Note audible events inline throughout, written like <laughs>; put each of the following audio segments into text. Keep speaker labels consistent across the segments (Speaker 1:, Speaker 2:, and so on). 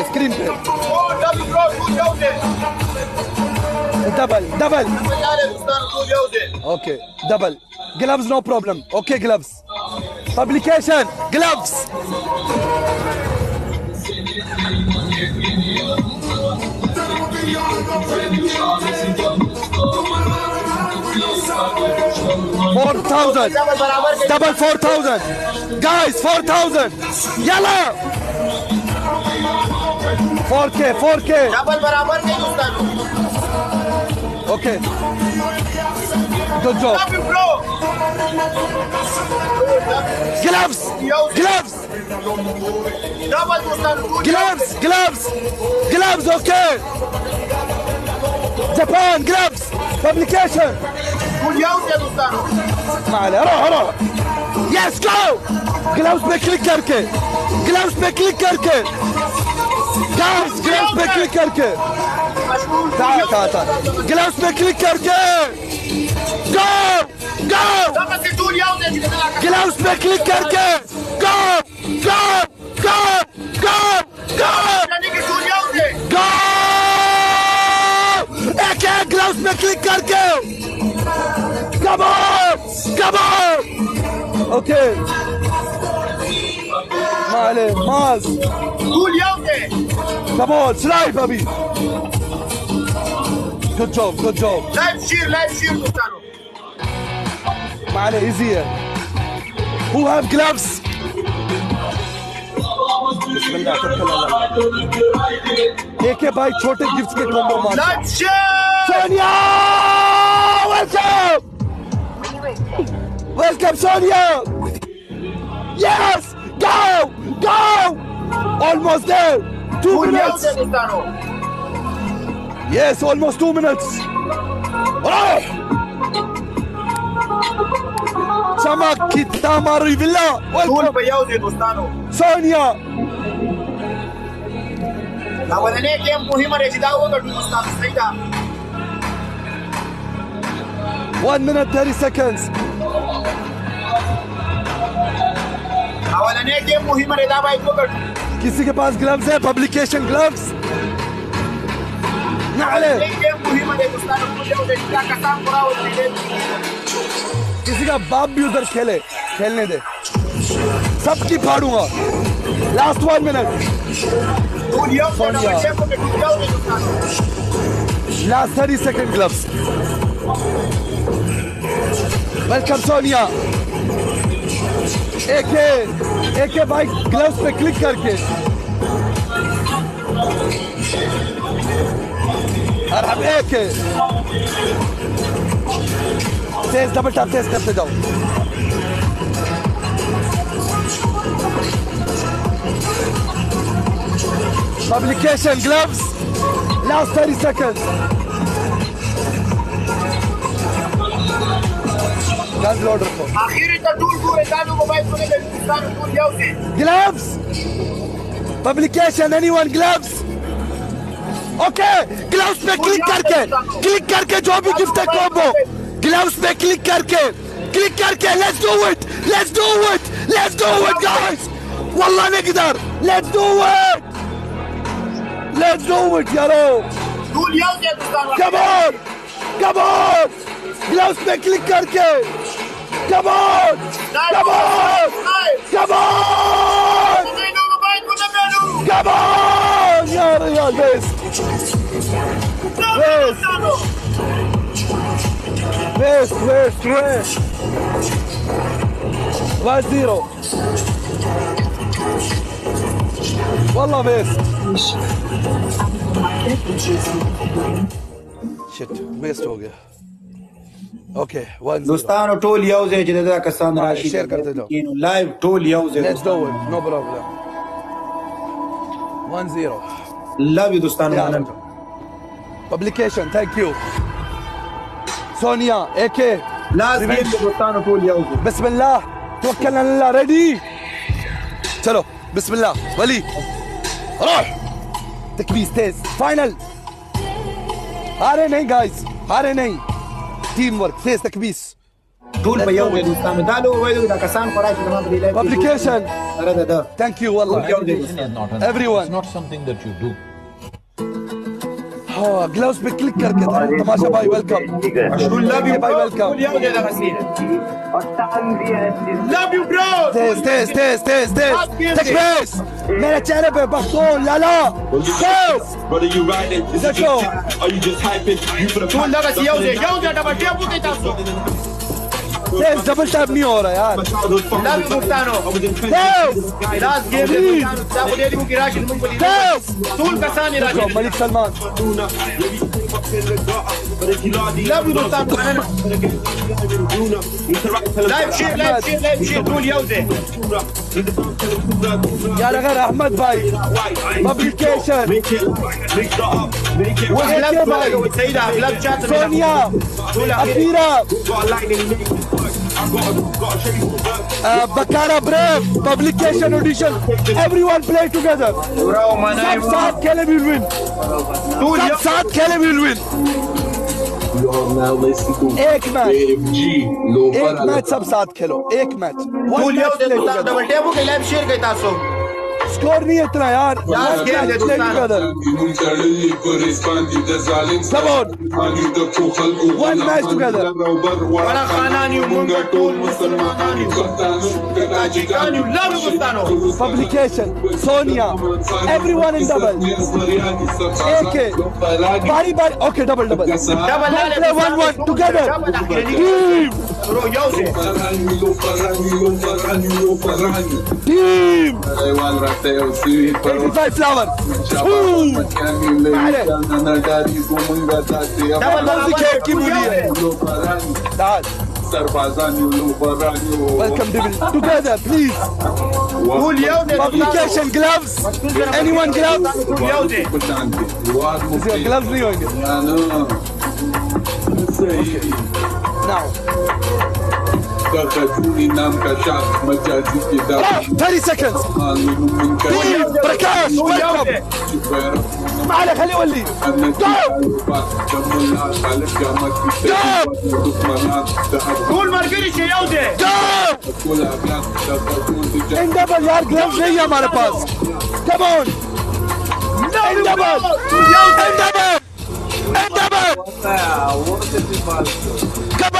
Speaker 1: بس double double double. دبل
Speaker 2: اوكي gloves no problem. Okay gloves. Publication gloves. Four thousand, double four thousand, guys, four thousand, yellow. 4K, 4K.
Speaker 1: Double बराबर नहीं
Speaker 2: Okay. Good job.
Speaker 1: Love you,
Speaker 2: bro. Gloves.
Speaker 1: Gloves.
Speaker 2: Gloves. Gloves. Gloves. Okay. Japan gloves. Publication. ما روح روح. Yes go. Gloves بكليك كركل. Gloves بكليك كركل. Gloves gloves पे click करके था था था gloves पे click करके
Speaker 1: गो गो
Speaker 2: gloves पे क्लिक करके गो गो
Speaker 1: गो गो गो
Speaker 2: गो एक एक ग्लव्स पे क्लिक करके कबो कबो okay عليه ماز
Speaker 1: طول جوده
Speaker 2: Come on سلايف ابي Good job, good job.
Speaker 1: لايف شير لايف شير دوستان
Speaker 2: ما عليه easier. Who have gloves? بسم الله توكل على الله. एक है भाई छोटे गिफ्ट्स के कॉम्बो मार
Speaker 1: لايف شير
Speaker 2: Sonia! Welcome! Welcome, Sonia! Yes! Go! Go! Almost there! Two
Speaker 1: طول
Speaker 2: minutes!
Speaker 1: جوده دوستانو
Speaker 2: Yes, almost two minutes! روح! سمك كتاماري فيلا!
Speaker 1: طول
Speaker 2: Welcome!
Speaker 1: په جوده دوستانو
Speaker 2: Sonia!
Speaker 1: اولنې ټیم مهمه دی چې دا وګټو دوستانو صحیح ده
Speaker 2: One minute, 30 seconds! किसी के पास gloves है पब्लिकेशन ग्लव्स किसी का बाप भी उधर खेले खेलने दे। सबकी फाड़ूँगा।
Speaker 1: Last one minute
Speaker 2: last thirty second gloves welcome Sonia. एक है एक है भाई ग्लव्स पे क्लिक करके और अब एक है तेज डबल टैप तेज करते जाओ Publication gloves. Last 30 seconds. Guns load रखो.
Speaker 1: اخیری ته ټول ګوره دا نو موبایل څنګه دی دوستانو ټول یو دی
Speaker 2: Gloves. Publication. Anyone gloves? Okay. Gloves पे क्लिक करके क्लिक करके जो भी गिफ्ट है कॉम्बो ग्लव्स पे क्लिक करके क्लिक करके let's do it let's do it let's do it guys والله نقدر let's do it let's do it يارو
Speaker 1: ټول یو دی دوستانو
Speaker 2: Come on! Come on! Gloves पे क्लिक करके Come on! Come on! Come on!
Speaker 1: نو موبایل کو نه بیرو
Speaker 2: Come on! يا ريال بس
Speaker 1: دوستانو
Speaker 2: بس بس بس 1 0 والله بس شت بيست हो गया اوكي 1 0
Speaker 1: دوستانو ټول یو ځای چې دا کسان
Speaker 2: ما
Speaker 1: راشي
Speaker 2: شیر کرتے جاؤ.
Speaker 1: کینو لایو ټول یو ځای
Speaker 2: Let's do it no problem 1 0
Speaker 1: love you دوستانو
Speaker 2: Yeah.
Speaker 1: مننه
Speaker 2: Publication, thank you. Sonia, AK,
Speaker 1: لاس
Speaker 2: Revenge.
Speaker 1: گیم دوستانو ټول یو ځای
Speaker 2: بسم الله توكلنا على الله ريدي चलो بسم الله ولي روح تكبيس تيز فاينل हारे नहीं guys हारे नहीं team work Tej तकबीस
Speaker 3: ټول په یو ځای دوستانو دا لو وایو دا کسان خورا چې زما په دې لایف کې
Speaker 2: Publication.
Speaker 3: سره ده ده
Speaker 2: Thank you, wallah.
Speaker 4: Publication is not an
Speaker 2: Everyone.
Speaker 4: It's not something that you do.
Speaker 2: हाँ gloves पे click करके था तमाशा भाई welcome
Speaker 3: ټول لو یو
Speaker 2: Bye, welcome.
Speaker 3: Love you, bro. Test,
Speaker 2: test, test, test, test. Take pills. Mera chehre pe bakhon lala. Pills.
Speaker 5: Brother, you riding? Is that
Speaker 2: Show.
Speaker 5: Are you just hyping? You for the
Speaker 2: Tu laga si yauzey,
Speaker 3: yauzey double tap
Speaker 2: ko
Speaker 3: kita so. Test double tap नहीं हो रहा यार. Love you, Muftano. Pills.
Speaker 2: Last
Speaker 3: game में Muftano
Speaker 2: चाहो
Speaker 3: दे
Speaker 2: दी मुझे
Speaker 3: Rashid Mumbai. Pills. तूल कसani Rashid. Malik Salman. لايف شير لايف لا يا
Speaker 2: يا غير احمد باي. ابلكيشن وسلام باي سيدة
Speaker 3: سونيا أخيرا.
Speaker 2: Bakara Brave, publication edition. Everyone
Speaker 3: play together.
Speaker 2: Sab Saad Caleb will win. Sab Saad Caleb will win. एक मैच एक मैच
Speaker 3: सब साथ खेलो एक मैच डबल टेबल के लाइव शेयर करता
Speaker 2: असो Skor nije trajan.
Speaker 3: Last game je dosta. Sabon.
Speaker 2: One match together.
Speaker 3: ولا خاناني ومنك
Speaker 2: طول مسلماناني تاجيكاني ولا بستانو. Publication. Sonia. Everyone in double. AK. Bari bari.
Speaker 3: Okay, double
Speaker 2: double. Double play one
Speaker 3: one together. Team.
Speaker 2: Team. 85 flower. Ooh. Welcome to
Speaker 3: together, please. Publication
Speaker 2: gloves. Anyone gloves? Is your gloves Okay. Now. 30
Speaker 3: seconds بركاش
Speaker 2: ويلكم
Speaker 3: ما
Speaker 2: عليك خليه يولي
Speaker 3: قول ما فينيش يا يودي
Speaker 2: ان
Speaker 3: دبل يار
Speaker 2: جلوف
Speaker 3: ليا
Speaker 2: مال باس كمون
Speaker 3: ان دبل ان دبل ان دبل كمون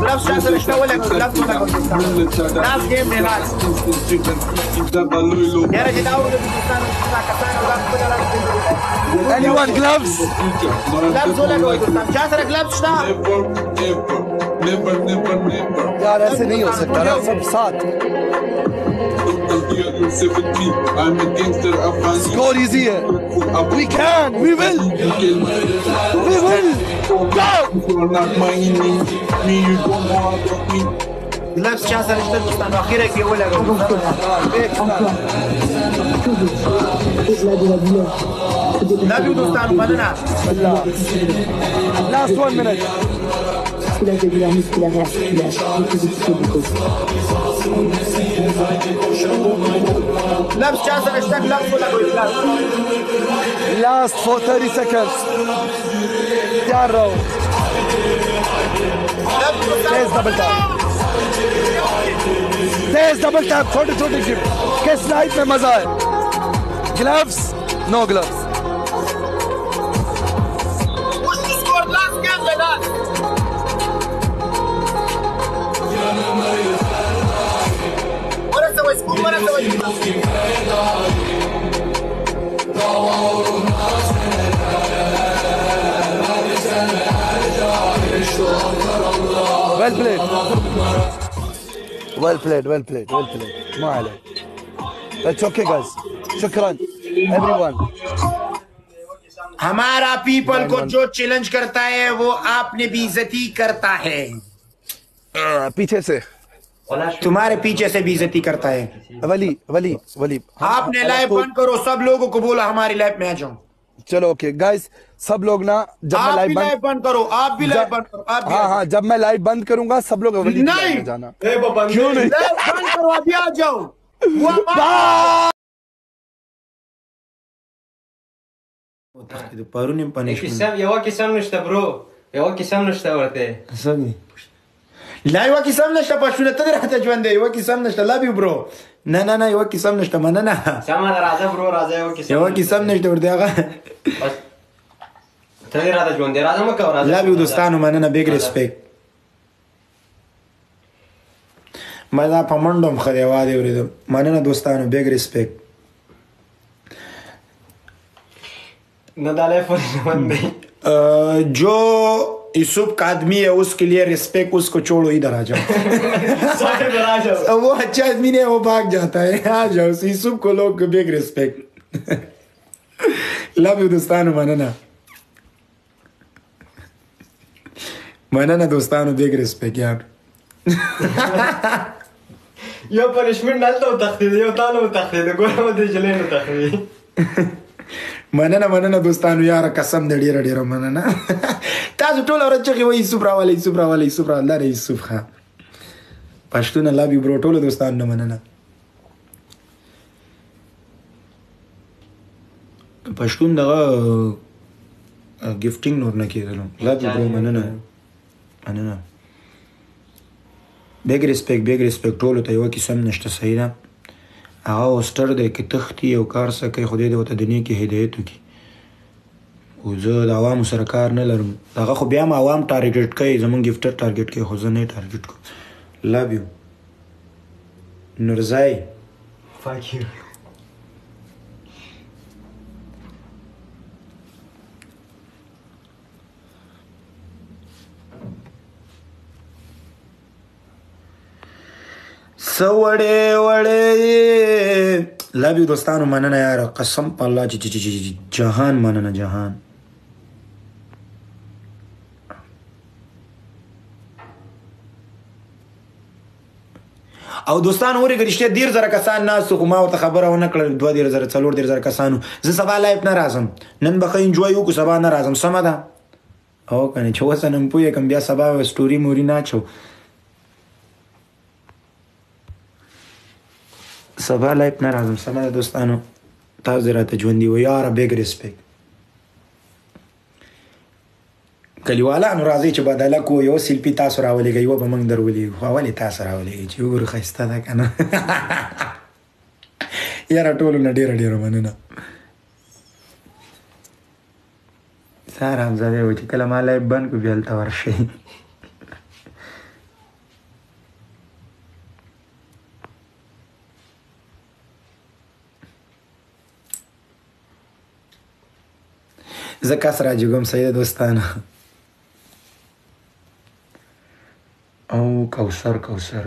Speaker 3: Gloves transfer اشتغل جلوف ولا ناس جيم لناس درجة دوري بندستان كسان ولا Anyone gloves? Gloves ولا بندستان
Speaker 2: شاطر gloves
Speaker 3: شنو؟ Never, never, never.
Speaker 2: يا راسني يوسف ترى صبصات. I'm a gangster. Score is here. We can. We will. We will.
Speaker 3: Dla czas, ale ten stan achirek i ulego. لا بيدوستان
Speaker 2: بدنا لا سوى
Speaker 6: منك Silah dediler, silah yaptılar. Hepsi bitti.
Speaker 3: لابس جاسر اشتاق لابس ولا قلت لابس
Speaker 2: لاست فور 30 seconds तैयार रहो तेज double tap तेज double tap छोटे छोटे gift किस night में मजा है gloves no gloves
Speaker 3: Push the score, last game, my lad. ورسوي سكور ورسوي
Speaker 2: well played well played well played well played ما عليك it's okay guys شكرا everyone
Speaker 3: हमारा people को जो चैलेंज करता है वो आपने भी इज्जती करता है
Speaker 2: अ, पीछे से
Speaker 1: तुम्हारे पीछे से बेइज्जती करता है
Speaker 2: वली वली वली
Speaker 1: आपने लाइव बंद करो सब लोगों को बोला हमारी लाइव में आ जाओ
Speaker 2: चलो ओके गाइस सब लोग ना जब मैं लाइव बंद
Speaker 1: बंद करो आप भी लाइव बंद करो आप
Speaker 2: हाँ हाँ जब मैं लाइव बंद करूँगा सब लोग जाना। क्यों नहीं?
Speaker 1: बंद करो अभी आ जाओ। पारु <laughs> नहीं पानी किसान
Speaker 7: ये वो किसान नहीं था ब्रो ये वो किसान
Speaker 1: नहीं था वाते सनी लाइव किसान नहीं था पशु नहीं था तेरे हाथ ज़ुबान दे। ये वो किसान नहीं था लाभी bro نه نه نه یو هم نشته
Speaker 7: Sama da raza bro, raza yawa kisam.
Speaker 1: یو کیسه هم نشته. ورته هغه.
Speaker 7: ته raza ژوند raza مکه raza.
Speaker 1: لا بي دوستانو مننه بیگ ریسپیکټ ما دا په منډم خدای واده ورېدم مننه دوستانو بیگ ریسپیکट
Speaker 7: نه دا لای فون باندې.
Speaker 1: जो यूसुफ का आदमी है उसके लिए रिस्पेक्ट उसको छोड़ो इधर आ जाओ
Speaker 7: Sare da raza.
Speaker 1: अब वो अच्छा आदमी नहीं है वो भाग जाता है आ जाओ यूसुफ को लोग बिग रिस्पेक्ट लव यू दोस्तानो मानना मानना दोस्तानो बिग रिस्पेक्ट यार
Speaker 7: یو پنشمنت دلته وتخته یو تانه وتخته ګوره د جلین وتخته
Speaker 1: مننه مننه دوستانو یار قسم دې ډیره ډیره مننه تاسو ټول ورځ چې وایي راولې یوسف راولې یوسف راولې لاره یوسف ښه پښتون الله بي برو ټول دوستانو نه مننه پښتون دغه ګفټینګ نور نه کېدل لا بي برو مننه مننه بیگ ریسپیکټ بیگ ریسپیکټ ټول ته یو کیسه هم نشته صحیح ده هغه اوستر دی کې تختی او کار کوي خدای دې وته دنیا کې هدایت وکړي او زه د عوامو سره کار نه لرم. هغه خو بیا هم عوام ټارګټ کوي زمونږ گیفټر ټارګټ کوي خو زه نه ټارګټ کوم. لو یو نورزای
Speaker 7: fuck you.
Speaker 1: سوړې وړې لو یو دوستانو مننه یار قسم په الله چې- جهان مننه جهان او دوستان اوري ګرشته ډیر زره کسان ناس خو ما ته خبره ونه کړل دوه ډیر زره څلور ډیر زره کسانو. زه سبا لایف نه راځم. نن به انجوای وکړو سبا نه راځم. سم ده؟ او کنه چې وسنم پوهه کم بیا سبا سټوري موري نه چو سبا لایف نه راځم سم ده دوستانو؟ تاسو راته ژوندۍ و یار بیگ ریسپیکټ کلیوالانو راځي چې بدله کو یو سیلپی تاسو راولېږئ یو به موږ درولې خو ولې تاسو راولېږئ چې وګورو ښایسته ده که نه. <laughs> یاره ټولو نه ډېره ډېره مننه. سار حمزه و چې کله ما لایب بند کړو بیا هلته ورشئ. <laughs> زه کس راجګم سید دوستانه О, Каусар, Каусар,